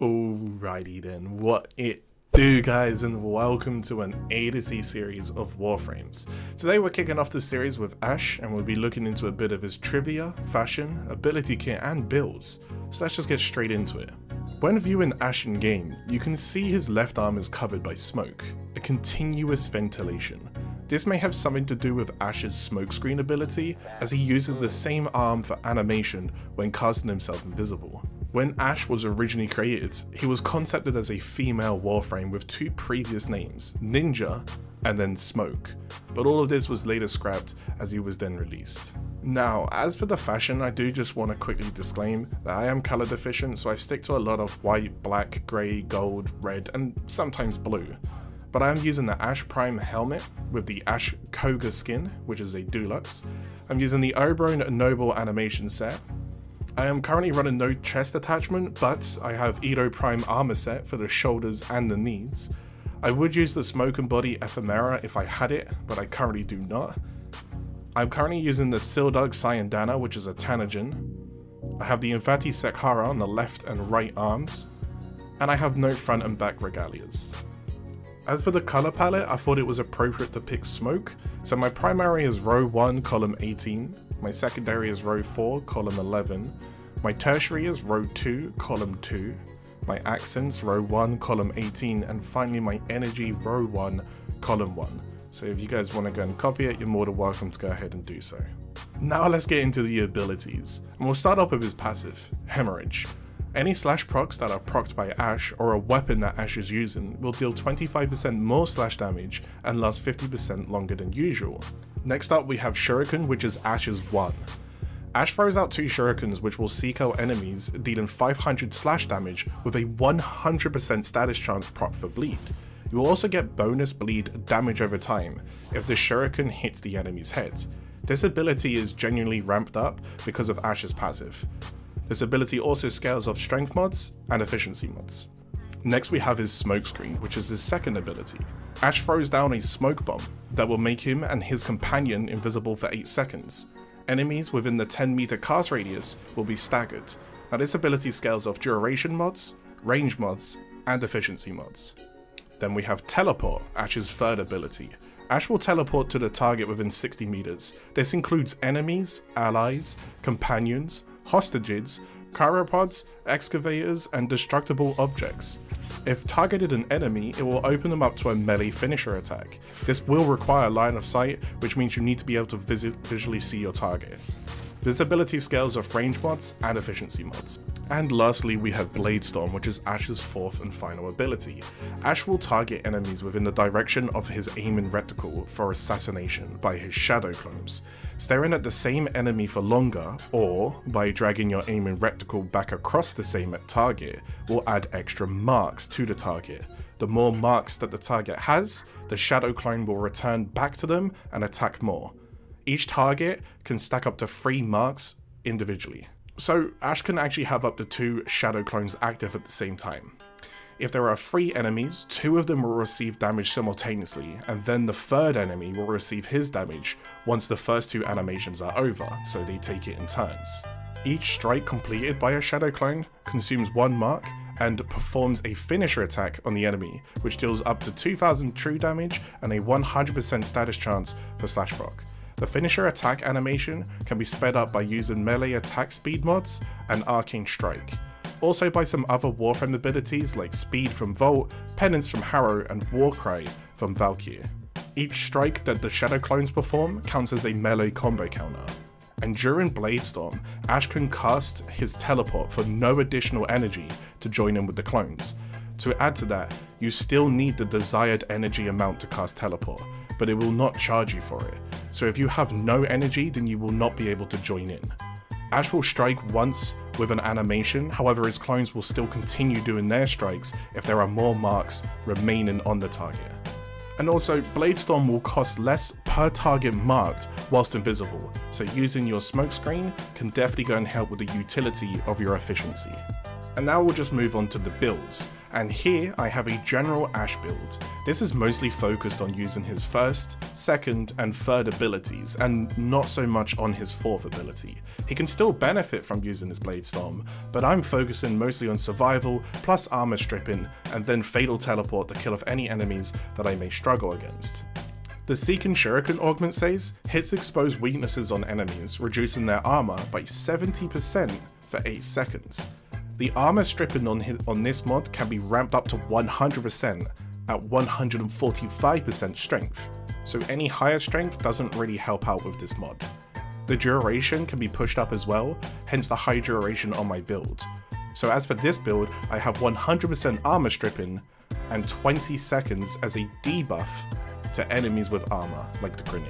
Alrighty then, what it do guys and welcome to an A to Z series of Warframes. Today we're kicking off the series with Ash and we'll be looking into a bit of his trivia, fashion, ability kit and builds. So let's just get straight into it. When viewing Ash in game, you can see his left arm is covered by smoke, a continuous ventilation. This may have something to do with Ash's smokescreen ability, as he uses the same arm for animation when casting himself invisible. When Ash was originally created, he was concepted as a female Warframe with two previous names, Ninja and then Smoke, but all of this was later scrapped as he was then released. Now, as for the fashion, I do just want to quickly disclaim that I am color deficient, so I stick to a lot of white, black, grey, gold, red, and sometimes blue but I am using the Ash Prime helmet with the Ash Koga skin, which is a deluxe. I'm using the Oberon Noble animation set. I am currently running no chest attachment, but I have Edo Prime armor set for the shoulders and the knees. I would use the Smoke and Body Ephemera if I had it, but I currently do not. I'm currently using the Sildug Syandana, which is a TennoGen. I have the Infati Sekhara on the left and right arms, and I have no front and back regalias. As for the color palette, I thought it was appropriate to pick smoke, so my primary is row 1, column 18, my secondary is row 4, column 11, my tertiary is row 2, column 2, my accents row 1, column 18, and finally my energy row 1, column 1. So if you guys want to go and copy it, you're more than welcome to go ahead and do so. Now let's get into the abilities, and we'll start off with his passive, Hemorrhage. Any slash procs that are procced by Ash or a weapon that Ash is using will deal 25% more slash damage and last 50% longer than usual. Next up we have Shuriken which is Ash's 1. Ash throws out two shurikens which will seek out enemies dealing 500 slash damage with a 100% status chance prop for bleed. You will also get bonus bleed damage over time if the shuriken hits the enemy's head. This ability is genuinely ramped up because of Ash's passive. This ability also scales off strength mods and efficiency mods. Next we have his smokescreen, which is his second ability. Ash throws down a smoke bomb that will make him and his companion invisible for 8 seconds. Enemies within the 10 meter cast radius will be staggered. Now this ability scales off duration mods, range mods, and efficiency mods. Then we have Teleport, Ash's third ability. Ash will teleport to the target within 60 meters. This includes enemies, allies, companions, hostages, cryopods, excavators, and destructible objects. If targeted an enemy, it will open them up to a melee finisher attack. This will require line of sight, which means you need to be able to visually see your target. This ability scales off range mods and efficiency mods. And lastly, we have Bladestorm, which is Ash's fourth and final ability. Ash will target enemies within the direction of his aiming reticle for assassination by his shadow clones. Staring at the same enemy for longer, or by dragging your aiming reticle back across the same target, will add extra marks to the target. The more marks that the target has, the shadow clone will return back to them and attack more. Each target can stack up to 3 marks individually. So Ash can actually have up to 2 shadow clones active at the same time. If there are 3 enemies, 2 of them will receive damage simultaneously, and then the third enemy will receive his damage once the first two animations are over, so they take it in turns. Each strike completed by a shadow clone consumes 1 mark, and performs a finisher attack on the enemy, which deals up to 2000 true damage and a 100% status chance for slash proc. The finisher attack animation can be sped up by using melee attack speed mods and arcane strike. Also by some other Warframe abilities like speed from Volt, penance from Harrow and Warcry from Valkyr. Each strike that the Shadow clones perform counts as a melee combo counter. And during Bladestorm, Ash can cast his teleport for no additional energy to join in with the clones. To add to that, you still need the desired energy amount to cast teleport, but it will not charge you for it. So if you have no energy, then you will not be able to join in. Ash will strike once with an animation, however his clones will still continue doing their strikes if there are more marks remaining on the target. And also, Bladestorm will cost less per target marked whilst invisible, so using your smokescreen can definitely go and help with the utility of your efficiency. And now we'll just move on to the builds. And here I have a general Ash build. This is mostly focused on using his first, second, and third abilities, and not so much on his fourth ability. He can still benefit from using his Blade Storm, but I'm focusing mostly on survival, plus armor stripping, and then Fatal Teleport to kill off any enemies that I may struggle against. The Seeking Shuriken augment says hits expose weaknesses on enemies, reducing their armor by 70% for 8 seconds. The armor stripping on, on this mod can be ramped up to 100% at 145% strength, so any higher strength doesn't really help out with this mod. The duration can be pushed up as well, hence the high duration on my build. So as for this build, I have 100% armor stripping and 20 seconds as a debuff to enemies with armor, like the Grineer.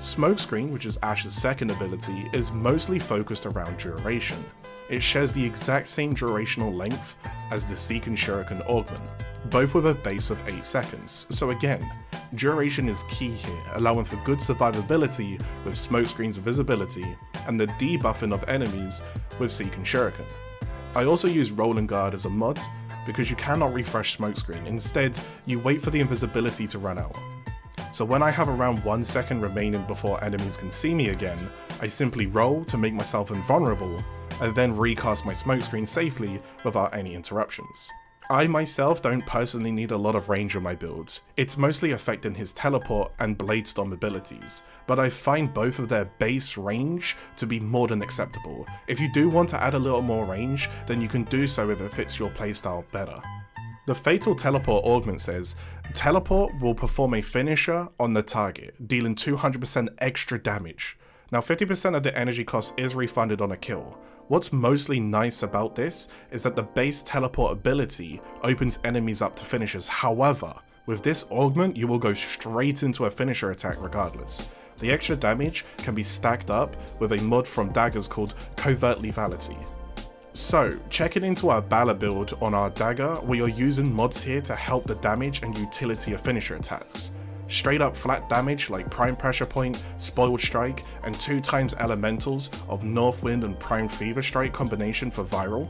Smokescreen, which is Ash's second ability, is mostly focused around duration. It shares the exact same durational length as the Seeking Shuriken Augment, both with a base of 8 seconds, so again, duration is key here, allowing for good survivability with Smokescreen's visibility and the debuffing of enemies with Seeking Shuriken. I also use Rolling Guard as a mod because you cannot refresh Smokescreen, instead you wait for the invisibility to run out. So when I have around 1 second remaining before enemies can see me again, I simply roll to make myself invulnerable, and then recast my smokescreen safely without any interruptions. I myself don't personally need a lot of range on my builds, it's mostly affecting his teleport and blade storm abilities, but I find both of their base range to be more than acceptable. If you do want to add a little more range, then you can do so if it fits your playstyle better. The Fatal Teleport augment says, Teleport will perform a finisher on the target, dealing 200% extra damage. Now 50% of the energy cost is refunded on a kill. What's mostly nice about this is that the base teleport ability opens enemies up to finishers, however, with this augment you will go straight into a finisher attack regardless. The extra damage can be stacked up with a mod from daggers called Covert Lethality. So, checking into our Balla build on our dagger, we are using mods here to help the damage and utility of finisher attacks. Straight up flat damage like Prime Pressure Point, Spoiled Strike, and 2 times elementals of Northwind and Prime Fever Strike combination for viral.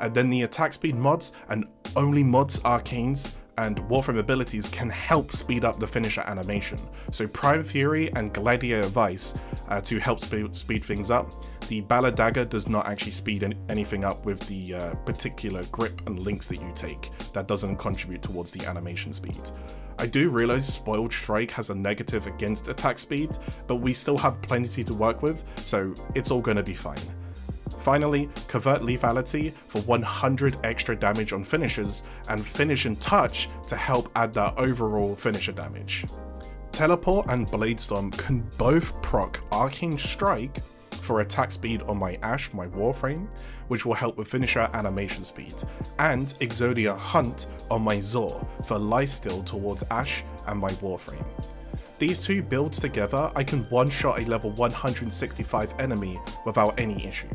And then the attack speed mods and only mods arcanes and Warframe abilities can help speed up the finisher animation. So Prime Fury and Gladiator Vice uh, to help speed, speed things up. The Balla Dagger does not actually speed any, anything up with the uh, particular grip and links that you take. That doesn't contribute towards the animation speed. I do realize Spoiled Strike has a negative against attack speed, but we still have plenty to work with, so it's all gonna be fine. Finally, Covert Lethality for 100 extra damage on finishers, and Finish Finishing Touch to help add that overall finisher damage. Teleport and Blade Storm can both proc Arcane Strike for attack speed on my Ash, my Warframe, which will help with finisher animation speed, and Exodia Hunt on my Zaw for lifesteal towards Ash and my Warframe. These two builds together, I can one-shot a level 165 enemy without any issue.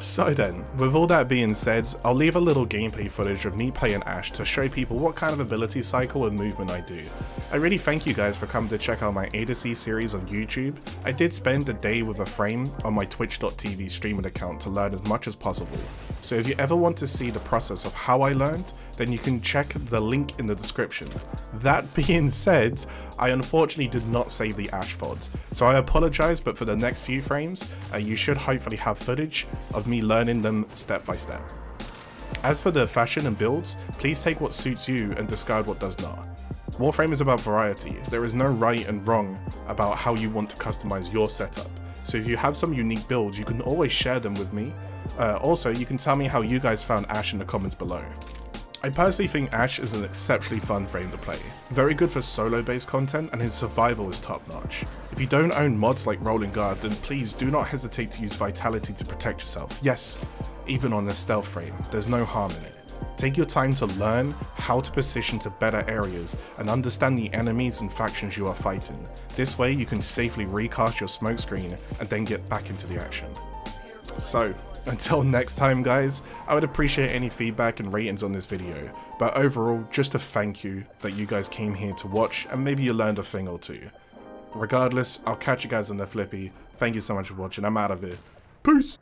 So then, with all that being said, I'll leave a little gameplay footage of me playing Ash to show people what kind of ability cycle and movement I do. I really thank you guys for coming to check out my A to C series on YouTube. I did spend a day with a frame on my twitch.tv streaming account to learn as much as possible. So if you ever want to see the process of how I learned, then you can check the link in the description. That being said, I unfortunately did not save the Ash VOD, so I apologize but for the next few frames, uh, you should hopefully have footage of me learning them step by step. As for the fashion and builds, please take what suits you and discard what does not. Warframe is about variety, there is no right and wrong about how you want to customize your setup, so if you have some unique builds you can always share them with me. Uh, also, you can tell me how you guys found Ash in the comments below. I personally think Ash is an exceptionally fun frame to play. Very good for solo based content and his survival is top notch. If you don't own mods like Rolling Guard then please do not hesitate to use Vitality to protect yourself. Yes, even on a stealth frame, there's no harm in it. Take your time to learn how to position to better areas and understand the enemies and factions you are fighting. This way you can safely recast your smokescreen and then get back into the action. So, until next time guys, I would appreciate any feedback and ratings on this video, but overall just a thank you that you guys came here to watch and maybe you learned a thing or two. Regardless, I'll catch you guys on the flippy, thank you so much for watching, I'm out of here. Peace!